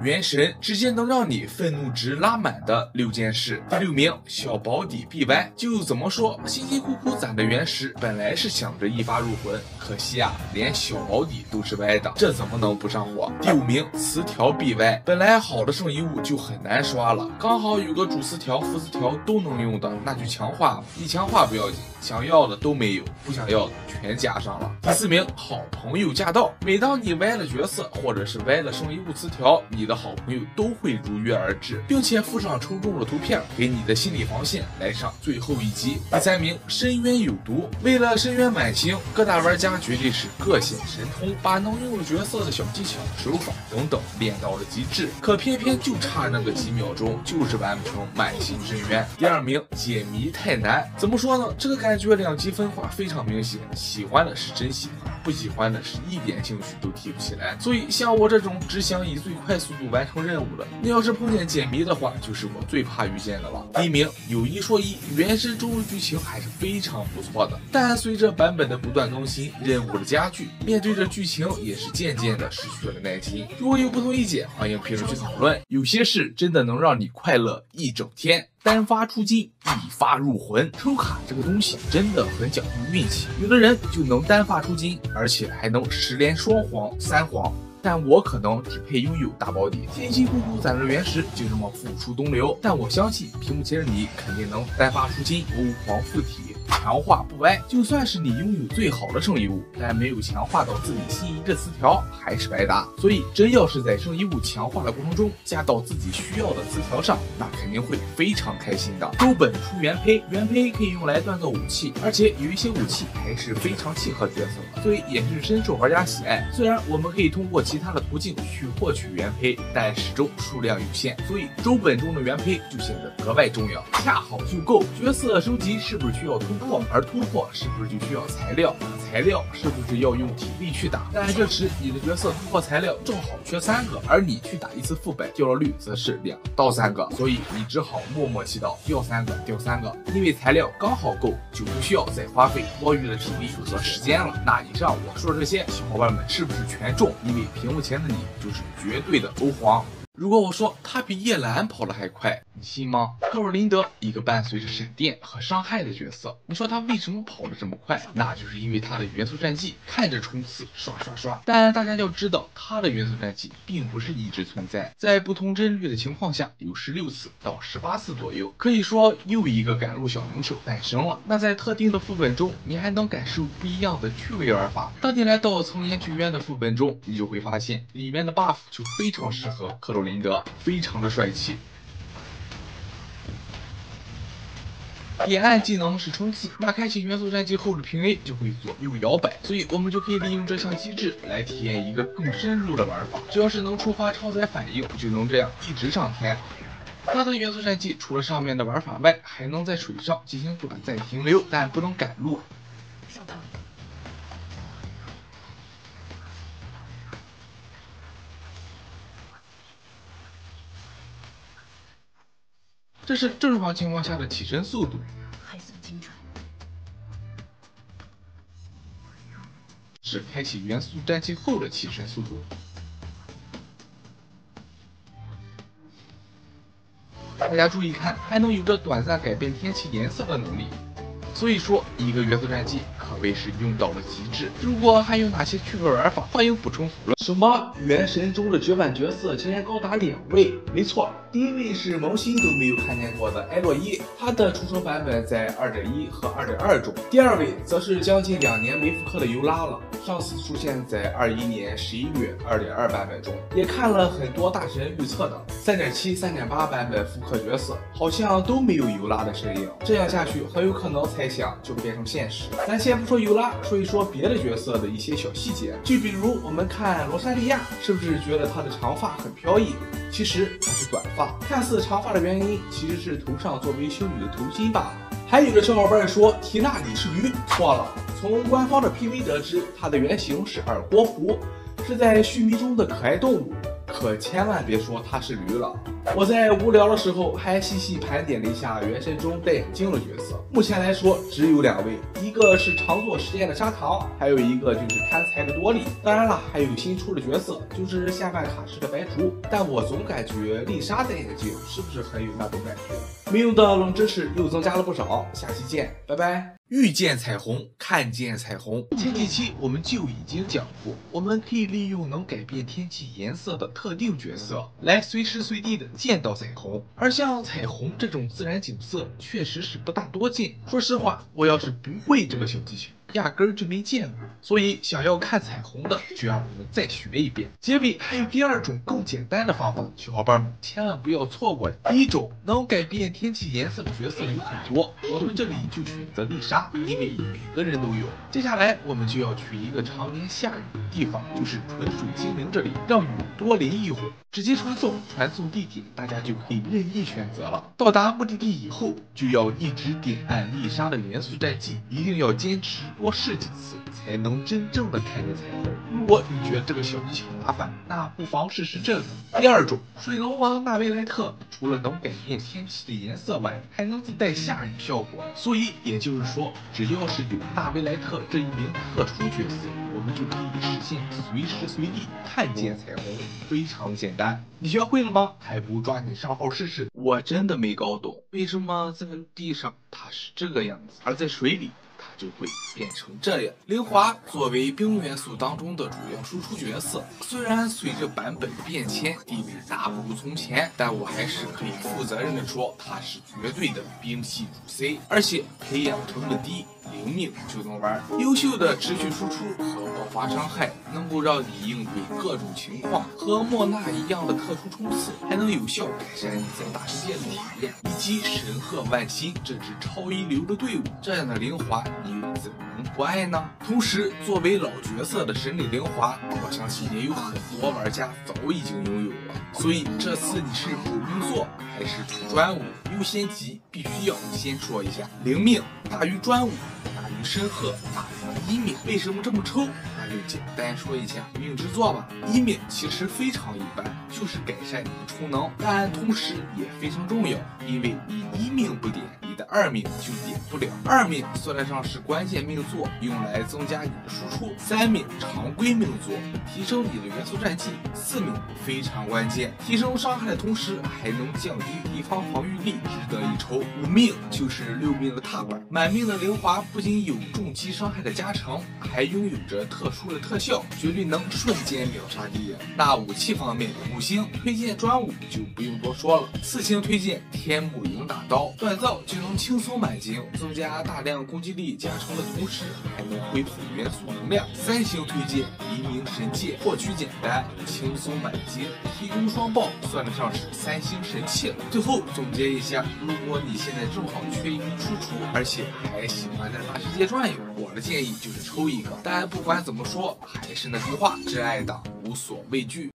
原神直接能让你愤怒值拉满的六件事。第六名，小保底必歪。就怎么说，辛辛苦苦攒的原石，本来是想着一发入魂，可惜啊，连小保底都是歪的，这怎么能不上火？第五名，词条必歪。本来好的圣遗物就很难刷了，刚好有个主词条、副词条都能用的，那就强化。一强化不要紧，想要的都没有，不想要的全加上了。第四名，好朋友驾到。每当你歪了角色，或者是歪了圣遗物词条，你的好朋友都会如约而至，并且附上抽中了图片，给你的心理防线来上最后一击。第三名，深渊有毒。为了深渊满星，各大玩家绝对是各显神通，把能用角色的小技巧、手法等等练到了极致。可偏偏就差那个几秒钟，就是完不成满星深渊。第二名，解谜太难。怎么说呢？这个感觉两极分化非常明显，喜欢的是真喜欢，不喜欢的是一点兴趣都提不起来。所以像我这种只想以最快速度完成任务的，那要是碰见解谜的话，就是我最怕遇见的了。第一名，有一说一，原神中的剧情还是非常不错的，但随着版本的不断更新，任务的加剧，面对着剧情也是渐渐的失去了耐心。如果有不同意见，欢迎评论区讨论。有些事真的能让你快乐一整天。单发出金，一发入魂。抽卡这个东西真的很讲究运气，有的人就能单发出金，而且还能十连双黄、三黄。但我可能只配拥有大保底，辛辛苦苦攒的原石，就这么付出东流。但我相信屏幕前的你肯定能单发出金，欧皇附体。强化不歪，就算是你拥有最好的圣遗物，但没有强化到自己心仪的词条，还是白搭。所以，真要是在圣遗物强化的过程中加到自己需要的词条上，那肯定会非常开心的。周本出原胚，原胚可以用来锻造武器，而且有一些武器还是非常契合角色的，所以也是深受玩家喜爱。虽然我们可以通过其他的途径去获取原胚，但始终数量有限，所以周本中的原胚就显得格外重要，恰好就够。角色收集是不是需要通破？而突破是不是就需要材料？材料是不是要用体力去打？但这时你的角色突破材料正好缺三个，而你去打一次副本掉落率则是两到三个，所以你只好默默祈祷掉三个掉三个，因为材料刚好够，就不需要再花费多余的体力和时间了。那以上我说的这些，小伙伴们是不是全中？因为屏幕前的你就是绝对的欧皇。如果我说他比叶兰跑得还快，你信吗？克尔林德一个伴随着闪电和伤害的角色，你说他为什么跑得这么快？那就是因为他的元素战绩看着冲刺刷刷刷，但大家要知道，他的元素战绩并不是一直存在，在不同帧率的情况下，有十六次到十八次左右，可以说又一个赶路小能手诞生了。那在特定的副本中，你还能感受不一样的趣味玩法。当你来到层岩剧院的副本中，你就会发现里面的 buff 就非常适合克罗。林德非常的帅气，点按技能是冲刺，那开启元素战绩后的平 A 就会左右摇摆，所以我们就可以利用这项机制来体验一个更深入的玩法。只要是能触发超载反应，就能这样一直上天。他的元素战绩除了上面的玩法外，还能在水上进行短暂停留，但不能赶路。上汤。这是正常情况下的起身速度，还算精准。是开启元素战绩后的起身速度。大家注意看，还能有着短暂改变天气颜色的能力。所以说，一个元素战绩可谓是用到了极致。如果还有哪些趣味玩法，欢迎补充讨论。什么？原神中的绝版角色竟然高达两位？没错，第一位是萌新都没有看见过的艾洛伊，他的出生版本在二点一和二点二中。第二位则是将近两年没复刻的尤拉了，上次出现在二一年十一月二点二版本中。也看了很多大神预测的三点七、三点八版本复刻角色，好像都没有尤拉的身影。这样下去，很有可能猜。想就会变成现实。咱先不说尤拉，说一说别的角色的一些小细节。就比如我们看罗莎莉亚，是不是觉得她的长发很飘逸？其实它是短发。看似长发的原因，其实是头上作为修女的头巾罢了。还有的小伙伴说缇娜你是鱼，错了。从官方的 PV 得知，它的原型是耳郭狐，是在须弥中的可爱动物。可千万别说它是驴了。我在无聊的时候还细细盘点了一下原神中戴眼镜的角色，目前来说只有两位，一个是常做实验的砂糖，还有一个就是贪财的多莉。当然了，还有新出的角色，就是下饭卡式的白竹。但我总感觉丽莎戴眼镜是不是很有那种感觉？没用的冷知识又增加了不少，下期见，拜拜。遇见彩虹，看见彩虹。前几期我们就已经讲过，我们可以利用能改变天气颜色的特定角色，来随时随地的见到彩虹。而像彩虹这种自然景色，确实是不大多见。说实话，我要是不会这个小技巧。压根儿就没见过，所以想要看彩虹的，就让我们再学一遍。结尾还有第二种更简单的方法，小伙伴们千万不要错过。第一种能改变天气颜色的角色有很多，我们这里就选择丽莎，因为每个人都有。接下来我们就要去一个常年下雨地方，就是纯水精灵这里，让雨多淋一会儿，直接传送，传送地点大家就可以任意选择了。到达目的地以后，就要一直点按丽莎的元素战绩，一定要坚持。多试几次，才能真正的看见彩虹。如果你觉得这个小技巧麻烦，那不妨试试这个。第二种，水龙王纳维莱特除了能改变天气的颜色外，还能自带下雨效果。所以也就是说，只要是有纳维莱特这一名特殊角色，我们就可以实现随时随地看见彩虹，非常简单。你学会了吗？还不抓紧上号试试？我真的没搞懂，为什么在地上它是这个样子，而在水里它？就会变成这样。灵华作为冰元素当中的主要输出角色，虽然随着版本变迁地位大不如从前，但我还是可以负责任的说，它是绝对的冰系主 C，而且培养成本低。零命就能玩，优秀的持续输出和爆发伤害，能够让你应对各种情况。和莫娜一样的特殊冲刺，还能有效改善你在大世界的体验。以及神鹤万心这支超一流的队伍，这样的灵华你怎能不爱呢？同时，作为老角色的神里灵华，我相信也有很多玩家早已经拥有了。所以这次你是补命座还是出专武？优先级必须要先说一下，灵命大于专武。深鹤大于一命，为什么这么抽？那就简单说一下命之作吧。一命其实非常一般，就是改善你的充能，但同时也非常重要，因为你一命不点。你的二命就点不了，二命算得上是关键命座，用来增加你的输出。三命常规命座，提升你的元素战绩。四命非常关键，提升伤害的同时还能降低敌方防御力，值得一抽。五命就是六命的踏板，满命的灵华不仅有重击伤害的加成，还拥有着特殊的特效，绝对能瞬间秒杀敌人。那武器方面，五星推荐专武就不用多说了，四星推荐天幕影打刀，锻造就能。轻松满精，增加大量攻击力加成的同时，还能恢复元素能量。三星推荐黎明神戒，获取简单，轻松满精，提供双爆，算得上是三星神器了。最后后总结一下，如果你现在正好缺一名输出，而且还喜欢在大世界转悠，我的建议就是抽一个。但不管怎么说，还是那句话，真爱党无所畏惧。